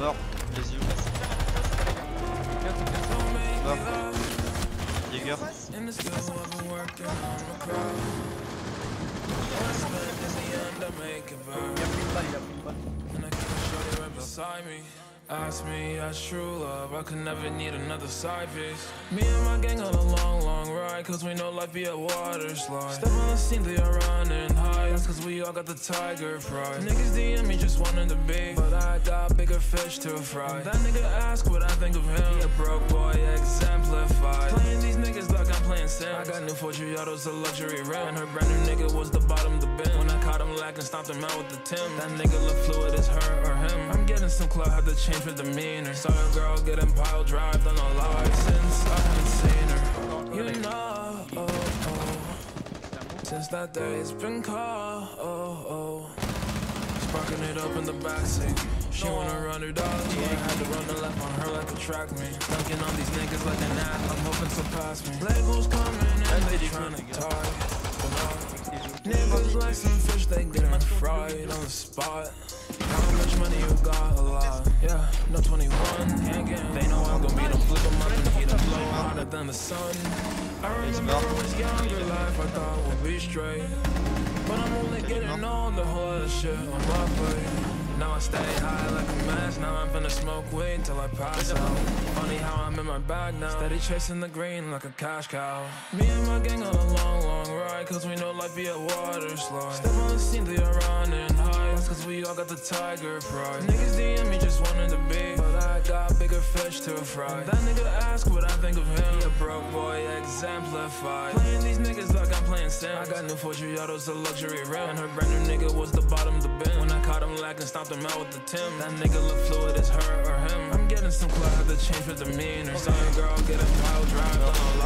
Mort, les yeux. Mort. Jäger. In the school, I've been working on the crowd. Husband in the end, I make it burn. And I keep a shorty right beside me. Ask me, that's true love. I could never need another side piece. Me and my gang on a long, long ride, cause we know life be a water slide. Step on the scene, they are running high. That's cause we all got the tiger pride. Niggas DM me just wanting to be, but I got bigger fish to fry. That nigga ask what I think of him. He a broke boy, exemplified. 140 autos, a luxury rim. And her brand new nigga was the bottom, the bin. When I caught him lacking, stopped him out with the Tim. That nigga look fluid, it's her or him. I'm getting some clout, had to change for demeanor. Saw a girl getting piled, drive, done a lie since I haven't seen her. You know, oh, oh. since that day it's been cold. Oh, Sparking it up in the backseat. She wanna run her dog, yeah. I had to run the left on her like a track me. Dunking on these niggas like an app, I'm hoping to pass me. Labels coming and they tryna. Niggas like some fish, they getting fried on the spot. How much money you got? A lot. Yeah, no 21. Can't get. They know I'm gonna beat them, flip them up and heat them blow hotter than the sun. I remember I was younger, life I thought would be straight. But I'm only getting on the whole other shit on my plate. Now I stay high like a match. Finna smoke weed till I pass out. Funny how I'm in my bag now. Steady chasing the green like a cash cow. Me and my gang on a long, long ride. Cause we know life be a water slide. Step on the scene, they are running high. Cause we all got the tiger pride. Niggas DM me just wanting to be. But I got bigger fish to fry. That nigga ask what I think of him. A broke boy, exemplified. Playing these niggas like I'm playing Sims. I got new Forgiatos, a luxury rim. And her brand new nigga was the bottom of the bin. When I caught him lacking, stopped him out with the Tim. That nigga look fluid as her or him. I'm getting some clout, had to change for demeanor. A girl get a pile drive